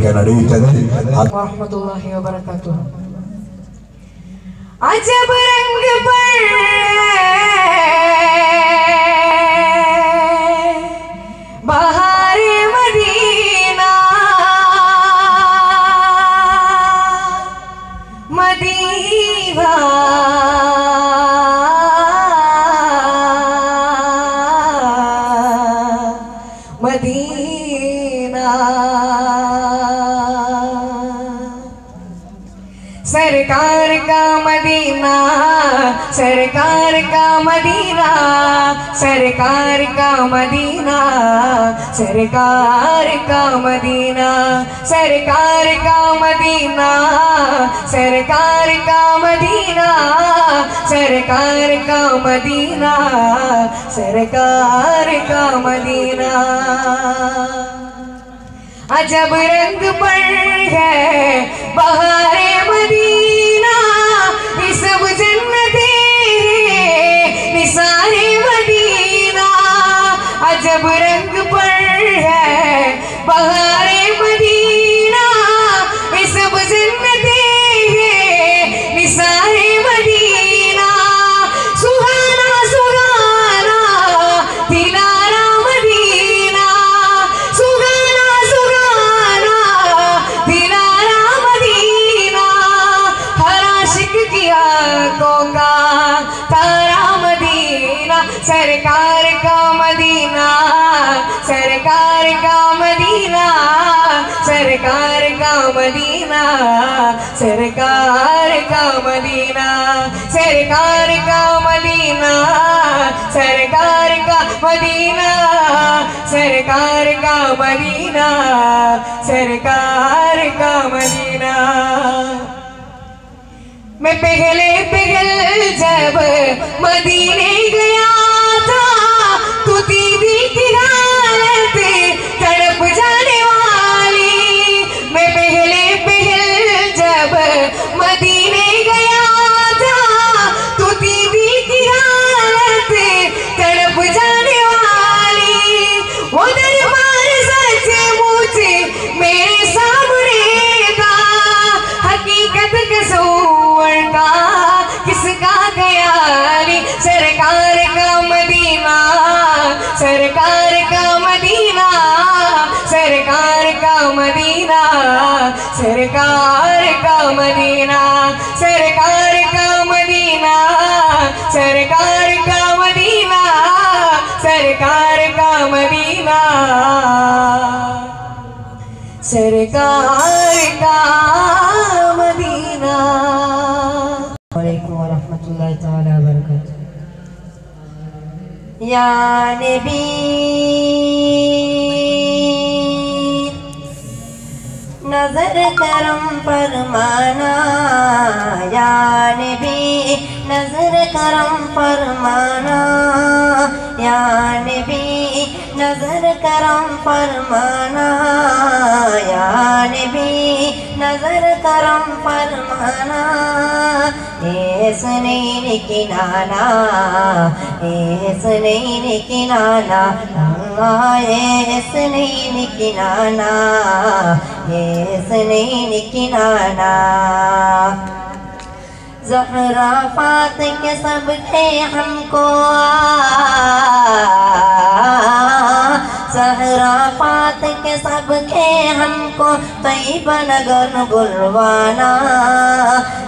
ಈಗ ನಡೆಯುತ್ತದೆ ಅಜಬರಂಗ بہار مدینہ مدینہ مدینہ سرکار کا مدینہ سرکار کا مدینہ سرکار کا مدینہ سرکار کا مدینہ سرکار کا مدینہ سرکار کا مدینہ سرکار کا مدینہ سرکار کا مدینہ عجب رنگ پر ہے، بہار مدینہ یہ سب جنتیں نثار مدینہ، عجب رنگ پر ہے، بہار مدینہ، سرکار کا مدینہ، سرکار کا مدینہ، سرکار کا مدینہ، سرکار کا مدینہ، سرکار کا مدینہ۔ میں پہلے پگھل جب مدینہ سرکار کا مدینہ سرکار کا مدینہ سرکار کا مدینہ سرکار کا مدینہ سرکار کا مدینہ سرکار کا مدینہ علیکم ورحمۃ اللہ تعالی وبرکاتہ یا نبی نظر کرم فرمانا، یا نبی نظر کرم فرمانا، یا نبی نظر کرم فرمانا، یا نبی نظر کرم فرمانا ایس نین کی نانا ایس نین کی نانا ایس نین کی نانا ایس نین کی نانا زہرا کے سب تھے ہم کو آ زہرا پات کے سب کے ہم کو طیبہ نگر گلوانا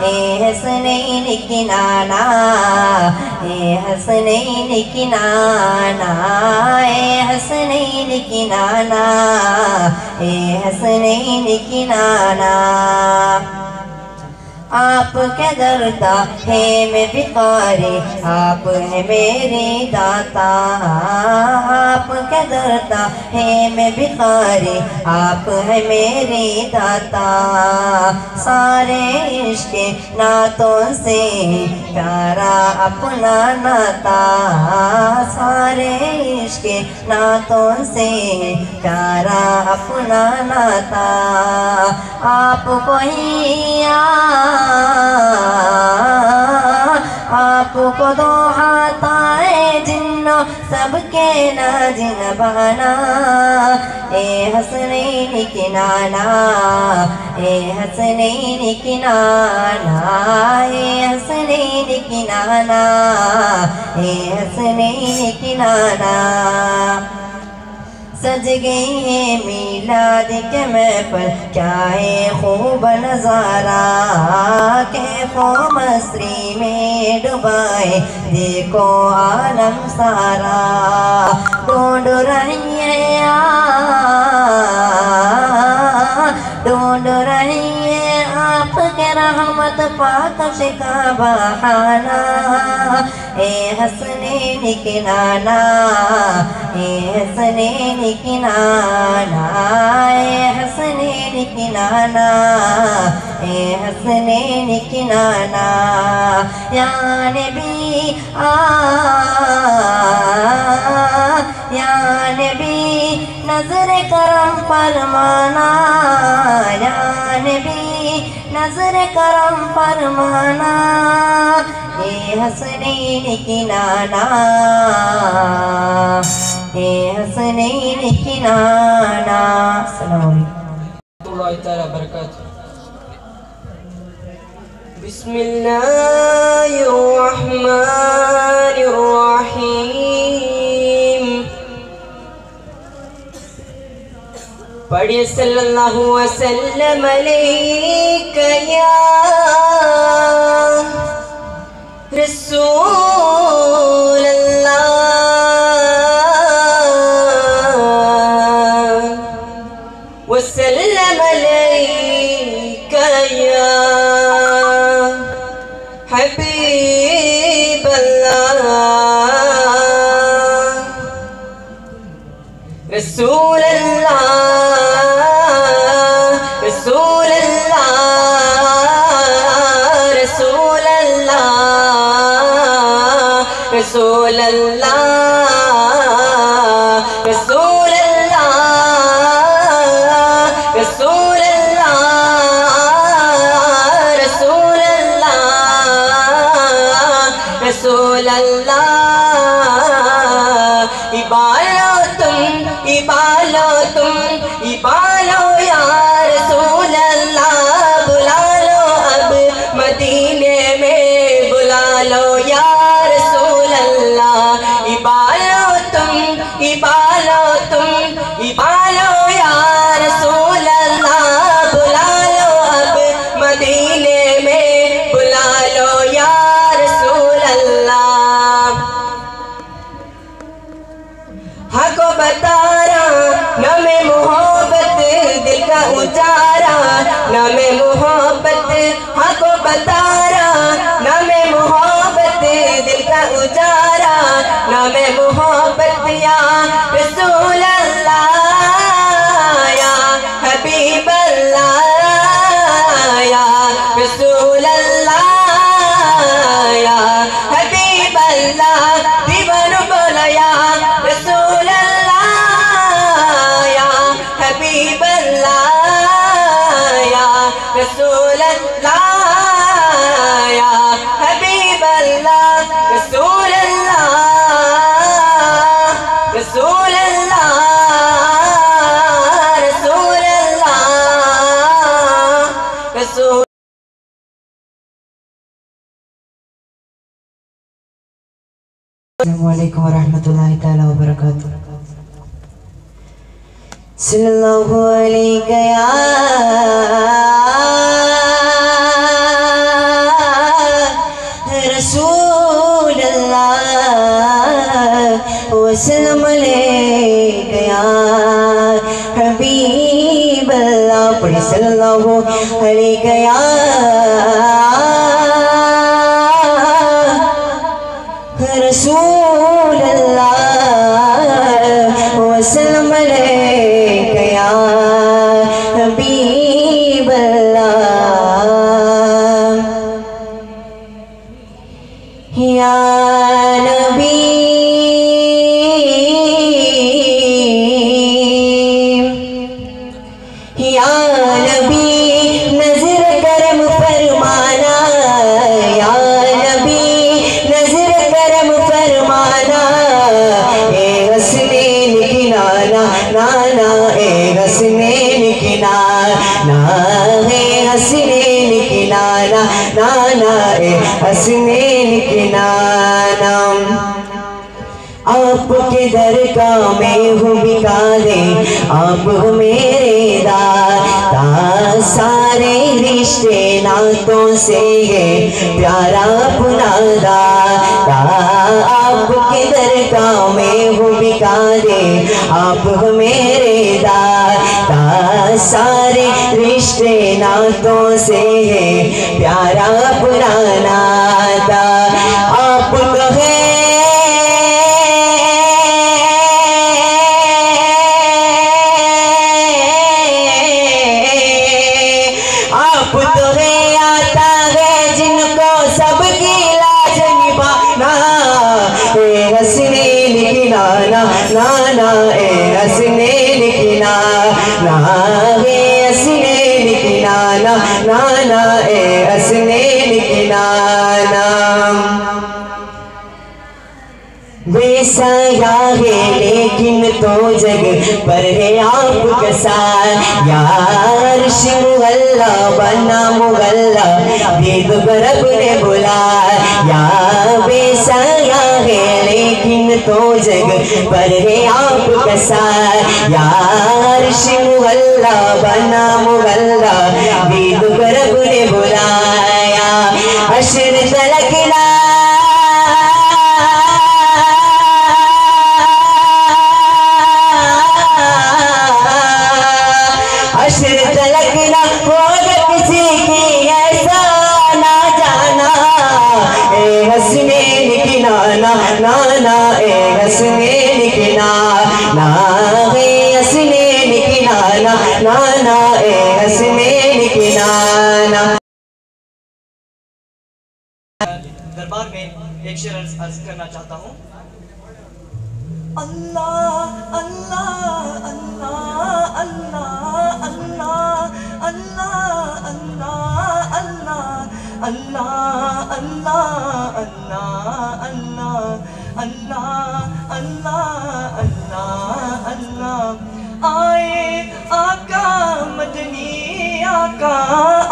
اے حسنین کی نانا، اے حسنین کی نانا، اے حسنین کی نانا، اے حسنین کی نانا۔ آپ کے دردا ہے میں بکاری آپ ہے میرے داتا۔ آپ کے دردا ہے میں بکاری آپ ہے میرے داتا۔ سارے عشق نعتوں سے پیارا اپنا ناتا۔ سارے عشق نعتوں سے پیارا اپنا ناتا۔ آپ کو ہی آپ کو دو آتا ہے جنوں سب کے ناجن بہانا اے حسنین کی نانا، اے حسنین کی نانا، اے حسنین کی نانا، اے حسنین کی سج گئی ہے میلاد کے محفل۔ کیا ہے خوب نظارہ؟ کیف و مصری میں ڈبائے دیکھو عالم سارا۔ ڈھونڈ رہی ہے ڈھونڈ رہی ہے آپ کے رحمت پاک شکا بہانا۔ اے حسنین کی نانا اے حسنین کی نانا اے حسنین کی نانا اے حسنین کی نانا یا نبی آ، یا نبی نظر کرم فرمانا، یا نبی نظر کرم فرمانا اے حسنین نانا حسنین السلام علیکم۔ اللہ برکات بسم اللہ الرحمن الرحیم۔ پڑھئے صلی اللہ وسلم علیکہ یا Resul Rasulallah نام محبت ہاں حق کو بتارا نام محبت، دل کا اجارا نام محبت یا رسول اللہ، یا حبیب اللہ، یا رسول اللہ، یا حبیب اللہ، دیوان بولا، یا رسول اللہ، یا حبیب اللہ۔ السلام عليكم ورحمة الله تعالى وبركاته. صلى الله عليك يا حسنین کی نانا آپ کے درگاہ میں ہوں بکارے، آپ ہو میرے داتا سارے رشتے ناتوں سے ہے، پیارا اپنا داتا آپ کے درگاہ میں ہوں بکارے، آپ ہو میرے داتا سارے رشتے ناتوں سے ہے۔ پیارا اپنا تو جگ پر ہے آپ کا سار یا عرش مغلہ بنا مغلہ بید برب نے بلا یا بے سیا ہے، لیکن تو جگ پر ہے آپ کا سار یا عرش مغلہ بنا مغلہ بید برب نے بلایا حشر دربار میں ایک شعر عرض کرنا چاہتا ہوں اللہ اللہ اللہ اللہ اللہ اللہ اللہ اللہ اللہ اللہ اللہ اللہ اللہ اللہ اللہ آئے آقا مدنی آقا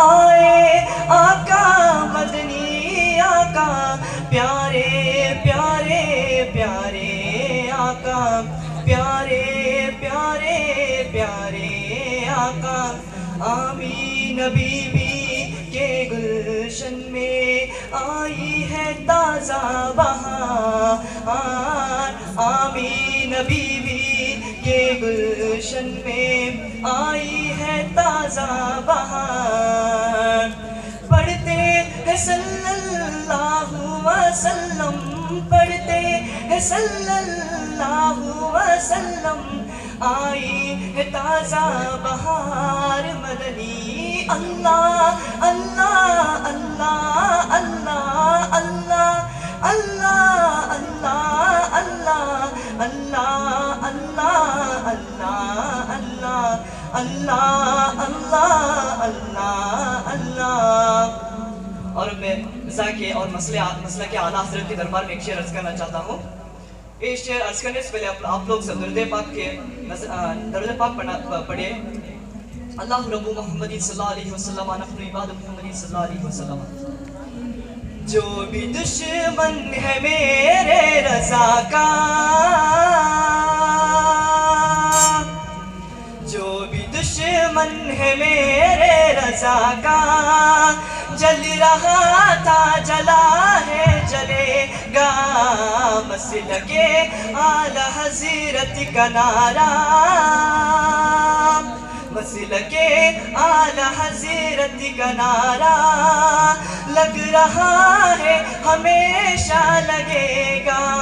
آئے آقا مدنی آقا پیارے پیارے پیارے آقا پیارے پیارے پیارے آقا آمین بی بی کے گلشن میں آئی ہے تازہ بہار۔ آمین بی بی کے گلشن میں آئی ہے تازہ بہار۔ پڑھتے ہیں صلی اللہ وسلم، پڑھتے ہیں صلی اللہ وسلم آئی ہے تازہ بہار مدنی اللہ اللہ اللہ اللہ اللہ اللہ اللہ اللہ اللہ اللہ اللہ اللہ اللہ اللہ اللہ اللہ اور میں رضا کے اور مسئلے مسئلہ کے اعلیٰ حضرت کے دربار میں ایک شعر عرض کرنا چاہتا ہوں یہ شعر عرض کرنے سے پہلے آپ لوگ سب درد پاک کے درد پاک پڑھنا پڑھے اللہ رب محمد صلی اللہ علیہ وسلم نفر عباد محمد صلی اللہ علیہ وسلم جو بھی دشمن ہے میرے رضا کا جو بھی دشمن ہے میرے رضا کا جل رہا تھا، جلا ہے، جلے گا۔ مسل کے اعلی حضرت کا نعرہ۔ مسل کے اعلی حضرت کا نعرہ۔ لگ رہا ہے، ہمیشہ لگے گا۔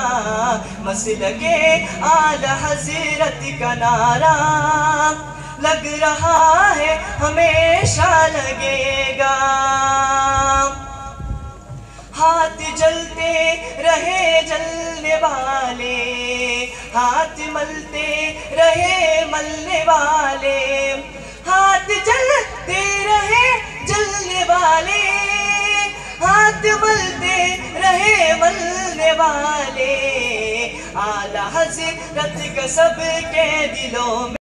مسل کے اعلی حضرت کا نعرہ۔ لگ رہا ہے، ہمیشہ لگے گا۔ ہاتھ جلتے رہے جلنے والے، ہاتھ ملتے رہے ملنے والے۔ ہاتھ جلتے رہے جلنے والے، ہاتھ ملتے رہے ملنے والے۔ اعلی حضرت کا سب کے دلوں میں